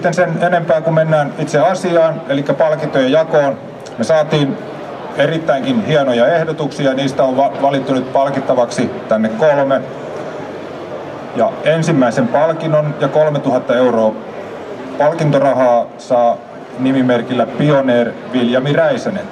Sitten sen enempää kun mennään itse asiaan, eli palkintojen jakoon, me saatiin erittäinkin hienoja ehdotuksia, niistä on valittu nyt palkittavaksi tänne kolme. Ja ensimmäisen palkinnon ja 3000 euroa palkintorahaa saa nimimerkillä Pioneer Viljami Räisänen.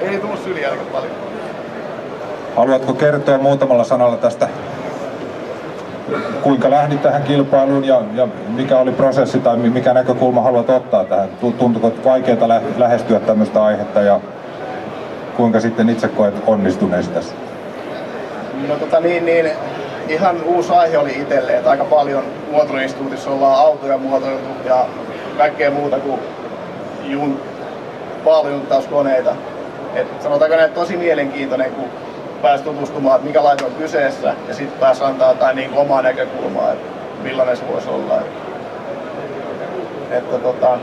Ei tullut syliä aika paljon. Haluatko kertoa muutamalla sanalla tästä, kuinka lähdit tähän kilpailuun ja, ja mikä oli prosessi tai mikä näkökulma haluat ottaa tähän? Tuntuuko vaikeaa lä- lähestyä tämmöistä aihetta ja kuinka sitten itse koet onnistuneesi tässä? No tota niin, niin ihan uusi aihe oli itselle, että aika paljon muotoiluinstituutissa ollaan autoja muotoiltu ja kaikkea muuta kuin jun paalujuntauskoneita. Et sanotaanko näin tosi mielenkiintoinen, kun pääsi tutustumaan, että mikä laite on kyseessä ja sitten pääsi antaa jotain niin omaa näkökulmaa, että millainen se voisi olla. Että tota,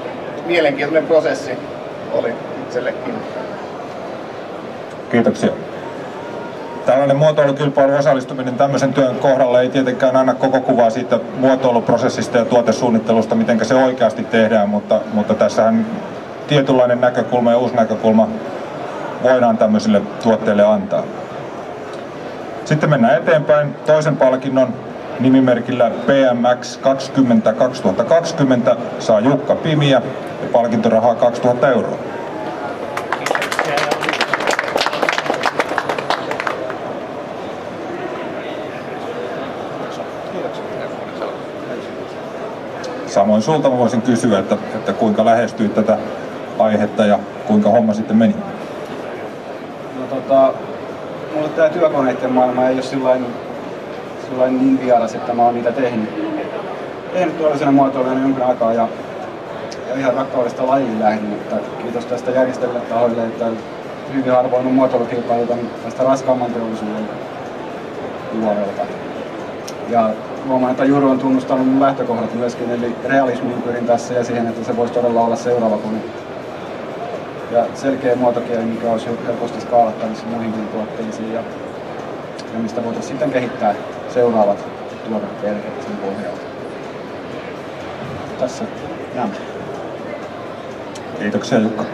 mielenkiintoinen prosessi oli itsellekin. Kiitoksia. Tällainen muotoilukilpailu osallistuminen tämmöisen työn kohdalla ei tietenkään anna koko kuvaa siitä muotoiluprosessista ja tuotesuunnittelusta, miten se oikeasti tehdään, mutta, mutta tässähän tietynlainen näkökulma ja uusi näkökulma voidaan tämmöisille tuotteille antaa. Sitten mennään eteenpäin. Toisen palkinnon nimimerkillä PMX 20 2020 saa Jukka Pimiä ja palkintorahaa 2000 euroa. Samoin sulta voisin kysyä, että, että kuinka lähestyit tätä aihetta ja kuinka homma sitten meni? No tota, mulle tää työkoneiden maailma ei ole sillain, sillain niin vieras, että mä oon niitä tehnyt. Tehnyt tuollaisena muotoilijana jonkin aikaa ja, ja ihan rakkaudesta lajiin lähdin, mutta kiitos tästä järjestäville tahoille, että hyvin harvoin on muotoilukilpailuta tästä raskaamman teollisuuden puolelta. Ja huomaan, että Juru on tunnustanut mun lähtökohdat myöskin, eli realismiin pyrin tässä ja siihen, että se voisi todella olla seuraava kone. Ja selkeä muotokieli, mikä olisi helposti skaalattavissa muihinkin tuotteisiin ja, ja mistä voitaisiin sitten kehittää seuraavat tuoteperheet sen pohjalta. Tässä nämä. Kiitoksia Jukka.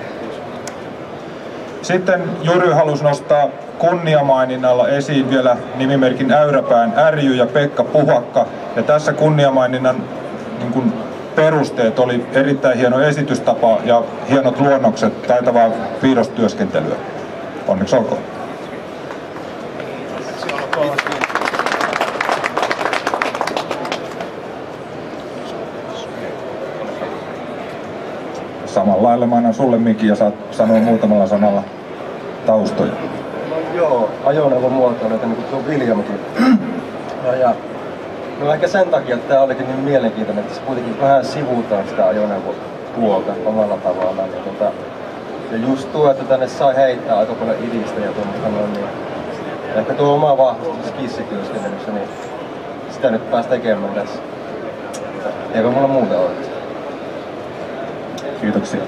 Sitten Jyry halusi nostaa kunniamaininnalla esiin vielä nimimerkin Äyräpään Ärjy ja Pekka Puhakka. Ja tässä kunniamaininnan niin kuin perusteet oli erittäin hieno esitystapa ja hienot luonnokset, taitavaa piirrostyöskentelyä. Onneksi olkoon. Samalla lailla mä annan sulle mikin ja saat sanoa muutamalla sanalla taustoja. No joo, ajoneuvomuotoilijoita niin kuin tuo Viljamkin. ja, ja, no ehkä sen takia, että tämä olikin niin mielenkiintoinen, että se kuitenkin vähän sivuutaan sitä ajoneuvopuolta omalla tavallaan. Ja, tota, ja just tuo, että tänne sai heittää aika paljon idistä ja tuommoista noin, niin ehkä tuo oma vahvistus skissityöskentelyssä, niin sitä nyt pääsi tekemään tässä. Eipä mulla muuta ole. Kiitoksia.